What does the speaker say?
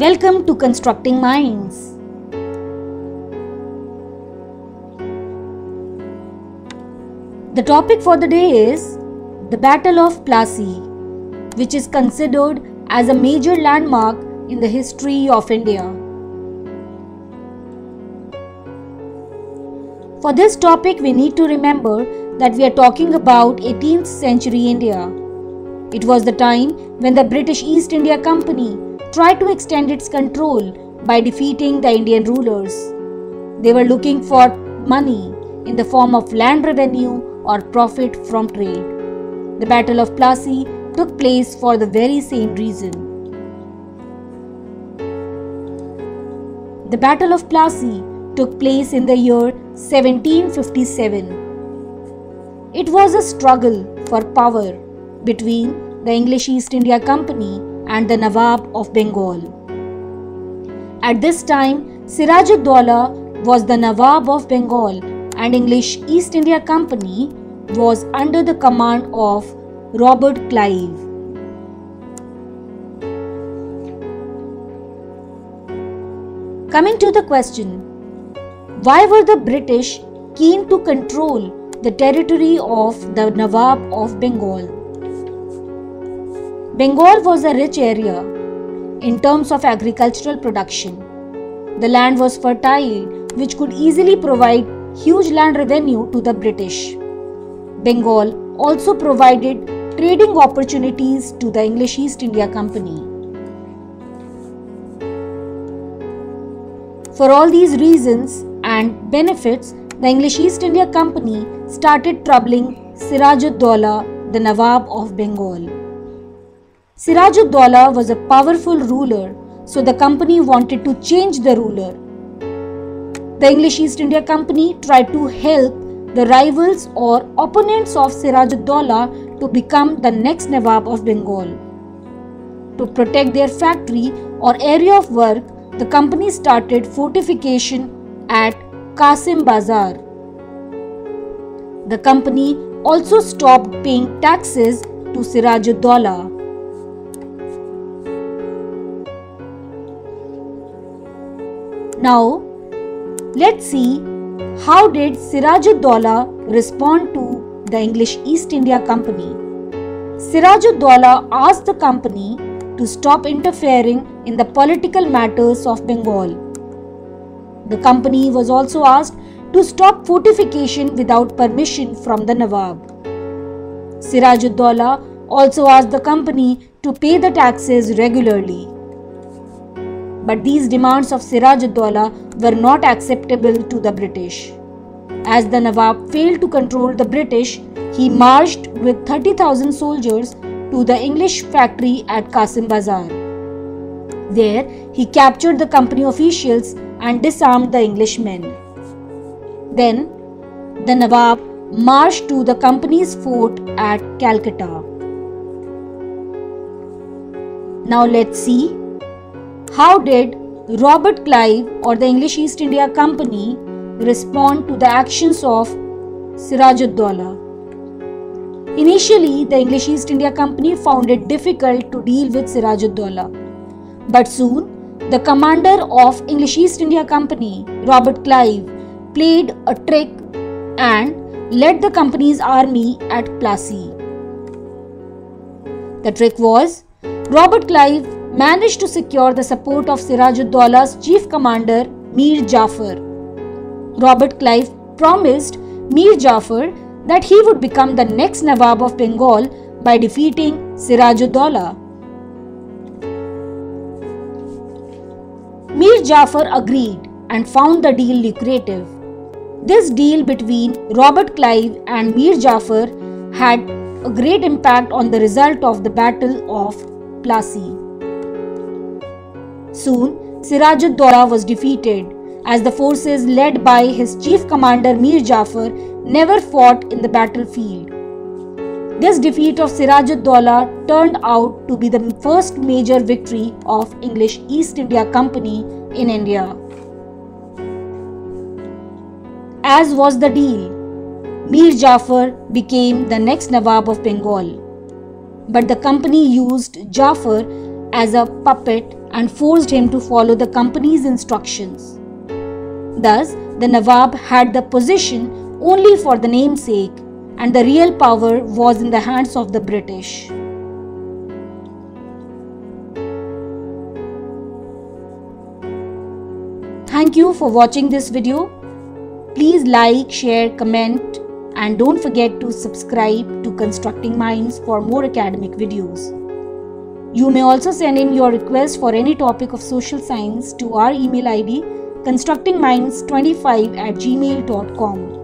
Welcome to Constructing Minds. The topic for the day is the Battle of Plassey, which is considered as a major landmark in the history of India. For this topic, we need to remember that we are talking about 18th century India. It was the time when the British East India Company tried to extend its control by defeating the Indian rulers. They were looking for money in the form of land revenue or profit from trade. The Battle of Plassey took place for the very same reason. The Battle of Plassey took place in the year 1757. It was a struggle for power between the English East India Company and the Nawab of Bengal. At this time, Sirajuddaula was the Nawab of Bengal and English East India Company was under the command of Robert Clive. Coming to the question, why were the British keen to control the territory of the Nawab of Bengal? Bengal was a rich area in terms of agricultural production. The land was fertile, which could easily provide huge land revenue to the British. Bengal also provided trading opportunities to the English East India Company. For all these reasons and benefits, the English East India Company started troubling Siraj ud-Dawla, the Nawab of Bengal. Sirajuddaula was a powerful ruler, so the company wanted to change the ruler. The English East India Company tried to help the rivals or opponents of Sirajuddaula to become the next Nawab of Bengal. To protect their factory or area of work, the company started fortification at Kasim Bazar. The company also stopped paying taxes to Sirajuddaula. Now, let's see how did Sirajuddaula respond to the English East India Company. Sirajuddaula asked the company to stop interfering in the political matters of Bengal. The company was also asked to stop fortification without permission from the Nawab. Sirajuddaula also asked the company to pay the taxes regularly. But these demands of Sirajuddaula were not acceptable to the British. As the Nawab failed to control the British, he marched with 30,000 soldiers to the English factory at Kasim Bazar. There, he captured the company officials and disarmed the Englishmen. Then, the Nawab marched to the company's fort at Calcutta. Now let's see how did Robert Clive or the English East India Company respond to the actions of Sirajuddaula? Initially, the English East India Company found it difficult to deal with Sirajuddaula. But soon, the commander of English East India Company, Robert Clive, played a trick and led the company's army at Plassey. The trick was Robert Clive managed to secure the support of Sirajuddaula's chief commander Mir Jafar. Robert Clive promised Mir Jafar that he would become the next Nawab of Bengal by defeating Sirajuddaula. Mir Jafar agreed and found the deal lucrative. This deal between Robert Clive and Mir Jafar had a great impact on the result of the Battle of Plassey. Soon, Sirajuddaula was defeated as the forces led by his chief commander Mir Jafar never fought in the battlefield. This defeat of Sirajuddaula turned out to be the first major victory of English East India Company in India. As was the deal, Mir Jafar became the next Nawab of Bengal. But the company used Jafar as a puppet and forced him to follow the company's instructions. Thus, the Nawab had the position only for the namesake, and the real power was in the hands of the British. Thank you for watching this video. Please like, share, comment and don't forget to subscribe to Constructing Minds for more academic videos. You may also send in your request for any topic of social science to our email ID constructingminds25 at gmail.com.